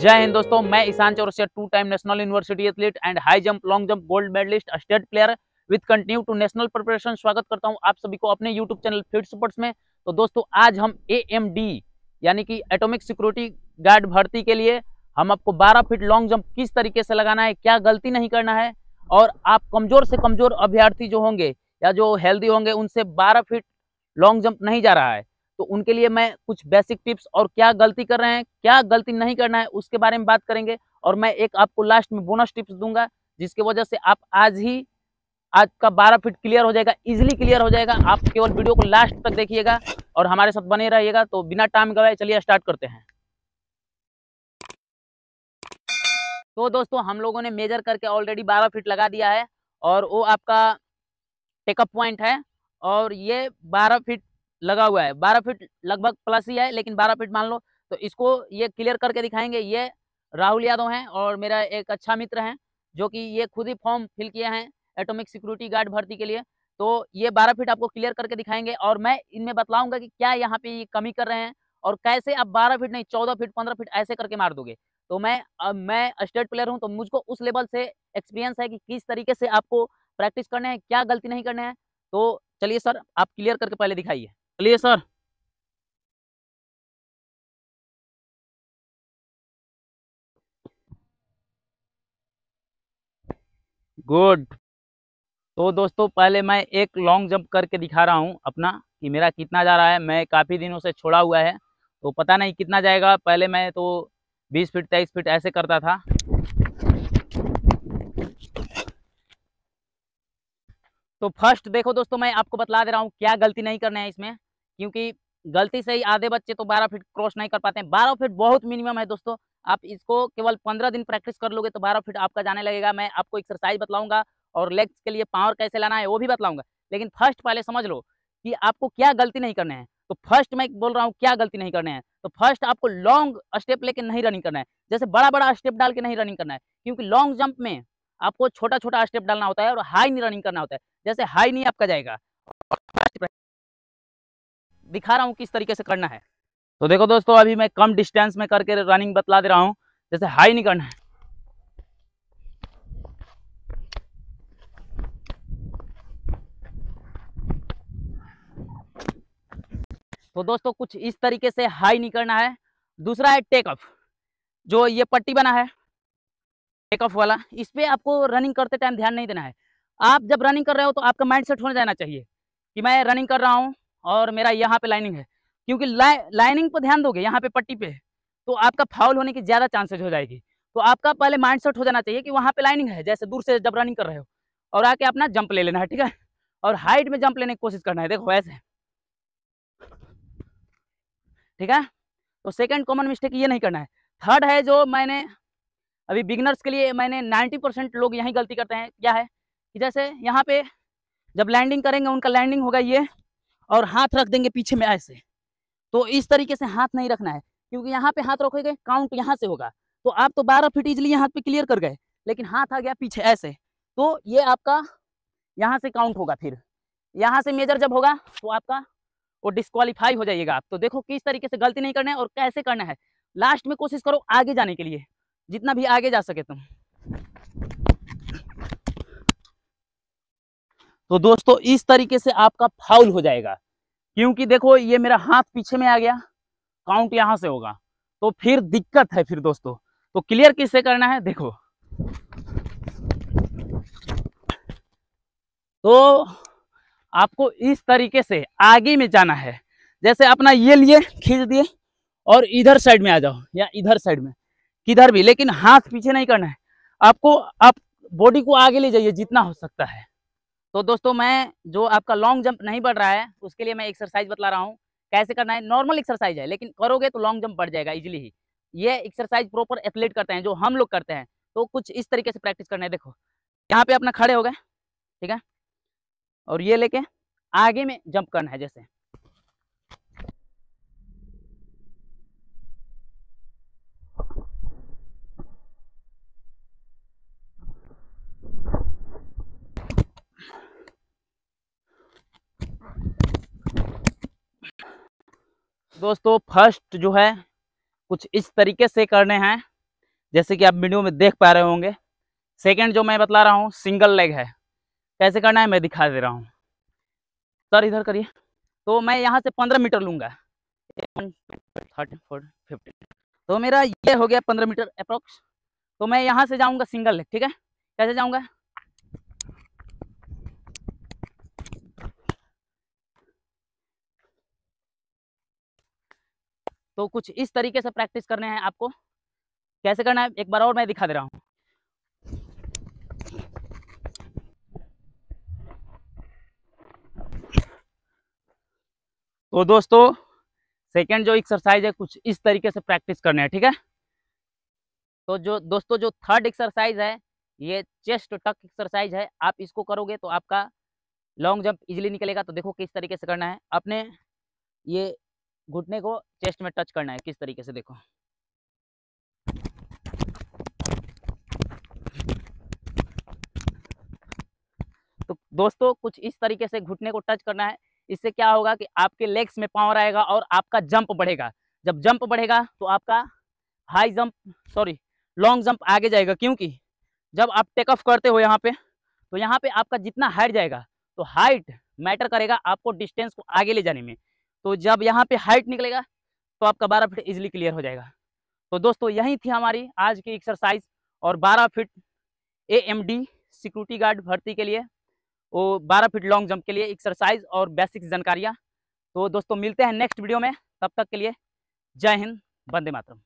जय हिंद दोस्तों, मैं Ishan Chaurasia two time national university athlete and high jump long jump gold medalist state player with continue to national preparation स्वागत करता हूँ आप सभी को अपने यूट्यूब चैनल फिट स्पोर्ट्स में। तो दोस्तों, आज हम एएमडी यानी कि एटॉमिक सिक्योरिटी गार्ड भर्ती के लिए हम आपको 12 फीट लॉन्ग जंप किस तरीके से लगाना है, क्या गलती नहीं करना है और आप कमज़ोर से कमज़ोर अभ्यर्थी जो होंगे या जो हेल्दी होंगे, उनसे 12 फीट लॉन्ग जंप नहीं जा रहा है। तो उनके लिए मैं कुछ बेसिक टिप्स और क्या गलती कर रहे हैं, क्या गलती नहीं करना है, उसके बारे में बात करेंगे और मैं एक आपको लास्ट में बोनस टिप्स दूँगा, जिसकी वजह से आप आज ही, आज का 12 फीट क्लियर हो जाएगा इजीली क्लियर हो जाएगा। आप केवल वीडियो को लास्ट तक देखिएगा और हमारे साथ बने रहिएगा तो बिना टाइम गवाए चलिए स्टार्ट करते हैं। तो दोस्तों, हम लोगों ने मेजर करके ऑलरेडी 12 फीट लगा दिया है और वो आपका टेकअप पॉइंट है और ये 12 फीट लगा हुआ है। बारह फीट लगभग प्लस ही है, लेकिन बारह फीट मान लो तो इसको ये क्लियर करके दिखाएँगे। ये राहुल यादव हैं और मेरा एक अच्छा मित्र हैं, जो कि ये खुद ही फॉर्म फिल किए हैं एटॉमिक सिक्योरिटी गार्ड भर्ती के लिए। तो ये बारह फीट आपको क्लियर करके दिखाएँगे और मैं इनमें बतलाऊँगा कि क्या यहाँ पे ये कमी कर रहे हैं और कैसे आप बारह फीट नहीं, चौदह फीट, पंद्रह फीट ऐसे करके मार दोगे। तो मैं, अब मैं स्टेट प्लेयर हूँ तो मुझको उस लेवल से एक्सपीरियंस है कि किस तरीके से आपको प्रैक्टिस करने हैं, क्या गलती नहीं करने हैं। तो चलिए सर आप क्लियर करके पहले दिखाइए। चलिए सर। गुड। तो दोस्तों, पहले मैं एक लॉन्ग जंप करके दिखा रहा हूँ अपना कि मेरा कितना जा रहा है। मैं काफ़ी दिनों से छोड़ा हुआ है तो पता नहीं कितना जाएगा। पहले मैं तो 20 फीट 23 फीट ऐसे करता था। तो फ़र्स्ट देखो दोस्तों, मैं आपको बतला दे रहा हूँ, क्या गलती नहीं करना है इसमें। क्योंकि गलती से ही आधे बच्चे तो 12 फीट क्रॉस नहीं कर पाते हैं। 12 फीट बहुत मिनिमम है दोस्तों। आप इसको केवल 15 दिन प्रैक्टिस कर लोगे तो 12 फीट आपका जाने लगेगा। मैं आपको एक्सरसाइज बतलाऊँगा और लेग्स के लिए पावर कैसे लाना है वो भी बतलाऊँगा। लेकिन फ़र्स्ट पहले समझ लो कि आपको क्या गलती नहीं करने हैं। तो फ़र्स्ट मैं बोल रहा हूँ क्या गलती नहीं करने हैं। तो फ़र्स्ट आपको लॉन्ग स्टेप लेके नहीं रनिंग करना है। जैसे बड़ा बड़ा स्टेप डाल के नहीं रनिंग करना है। क्योंकि लॉन्ग जंप में आपको छोटा छोटा स्टेप डालना होता है और हाई नहीं रनिंग करना होता है। जैसे हाई नहीं आपका जाएगा। दिखा रहा हूँ किस तरीके से करना है। तो देखो दोस्तों, अभी मैं कम डिस्टेंस में करके रनिंग बतला दे रहा हूँ, जैसे हाई नहीं करना है। तो दोस्तों, कुछ इस तरीके से हाई नहीं करना है। दूसरा है टेक ऑफ़ जो ये पट्टी बना है टेक ऑफ़ वाला, इस पर आपको रनिंग करते टाइम ध्यान नहीं देना है। आप जब रनिंग कर रहे हो तो आपका माइंड सेट होने जाना चाहिए कि मैं रनिंग कर रहा हूँ और मेरा यहाँ पे लाइनिंग है। क्योंकि लाइनिंग पर ध्यान दोगे, यहाँ पे पट्टी पे तो आपका फाउल होने की ज़्यादा चांसेज हो जाएगी। तो आपका पहले माइंड सेट हो जाना चाहिए कि वहाँ पे लाइनिंग है, जैसे दूर से जब रनिंग कर रहे हो, और आके अपना जंप ले लेना है ठीक है? और हाइट में जंप लेने की कोशिश करना है, देखो, ऐसे। ठीक है? तो सेकेंड कॉमन मिस्टेक ये नहीं करना है। थर्ड है जो मैंने, अभी बिगनर्स के लिए मैंने 90 परसेंट लोग यही गलती करते हैं, क्या है? कि जैसे यहाँ पे जब लैंडिंग करेंगे, उनका लैंडिंग होगा ये और हाथ रख देंगे पीछे में ऐसे। तो इस तरीके से हाथ नहीं रखना है, क्योंकि यहाँ पे हाथ रखोगे काउंट यहाँ से होगा। तो आप तो बारह फीट इजिली हाथ पे क्लियर कर गए, लेकिन हाथ आ गया पीछे ऐसे। तो ये आपका यहाँ से काउंट होगा फिर। यहाँ से मेजर जब होगा तो आपका वो डिस्कालीफाई हो जाइएगा आप। तो देखो किस तरीके से गलती नहीं करना है और कैसे करना है। लास्ट में कोशिश करो आगे जाने के लिए, जितना भी आगे जा सके तुम। तो दोस्तों, इस तरीके से आपका फाउल हो जाएगा। क्योंकि देखो, ये मेरा हाथ पीछे में आ गया। काउंट यहाँ से होगा। तो फिर दिक्कत है फिर दोस्तों। तो क्लियर किससे करना है? देखो। तो आपको इस तरीके से आगे में जाना है। जैसे अपना ये लिए, खींच दिए और इधर साइड में आ जाओ, या इधर साइड में। किधर भी, लेकिन हाथ पीछे नहीं करना है। आपको, आप बॉडी को आगे ले जाइए, जितना हो सकता है। तो दोस्तों मैं जो आपका लॉन्ग जंप नहीं बढ़ रहा है, उसके लिए मैं एक्सरसाइज बता रहा हूँ। कैसे करना है? नॉर्मल एक्सरसाइज है, लेकिन करोगे तो लॉन्ग जंप बढ़ जाएगा इजिली ही। ये एक्सरसाइज प्रॉपर एथलीट करते हैं, जो हम लोग करते हैं। तो कुछ इस तरीके से प्रैक्टिस करना है। देखो, यहाँ पे अपना खड़े हो गए, ठीक है? और ये लेके आगे में जंप करना है जैसे। दोस्तों फ़र्स्ट जो है, कुछ इस तरीके से करने हैं, जैसे कि आप वीडियो में देख पा रहे होंगे। सेकेंड जो मैं बतला रहा हूँ सिंगल लेग है। कैसे करना है, मैं दिखा दे रहा हूँ। सर इधर करिए। तो मैं यहाँ से पंद्रह मीटर लूँगा। थर्टी फोर्टी फिफ्टी तो मेरा ये हो गया पंद्रह मीटर अप्रोक्स। तो मैं यहाँ से जाऊँगा सिंगल लेग ठीक है? कैसे जाऊँगा? तो कुछ इस तरीके से प्रैक्टिस करने हैं आपको। कैसे करना है? एक बार और मैं दिखा दे रहा हूँ। तो दोस्तों सेकेंड जो एक्सरसाइज है, कुछ इस तरीके से प्रैक्टिस करने हैं, ठीक है? तो जो, दोस्तों, जो थर्ड एक्सरसाइज है, ये चेस्ट टक एक्सरसाइज है। आप इसको करोगे तो आपका लॉन्ग जंप इजीली निकलेगा। तो देखो किस तरीके से करना है। अपने ये घुटने को चेस्ट में टच करना है, किस तरीके से देखो। तो दोस्तों, कुछ इस तरीके से घुटने को टच करना है। इससे क्या होगा कि आपके लेग्स में पावर आएगा और आपका जंप बढ़ेगा। जब जंप बढ़ेगा तो आपका high jump sorry long jump आगे जाएगा। क्योंकि जब आप टेक ऑफ़ करते हो यहाँ पे तो यहाँ पे आपका जितना हाइट जाएगा तो हाइट मैटर करेगा आपको डिस्टेंस को आगे ले जाने में। तो जब यहाँ पे हाइट निकलेगा तो आपका बारह फिट इजिली क्लियर हो जाएगा। तो दोस्तों, यही थी हमारी आज की एक्सरसाइज और बारह feet A M D security guard भर्ती के लिए, वो बारह फिट लॉन्ग जंप के लिए एक्सरसाइज और बेसिक जानकारियाँ। तो दोस्तों, मिलते हैं नेक्स्ट वीडियो में, तब तक के लिए जय हिंद बंदे मातरम।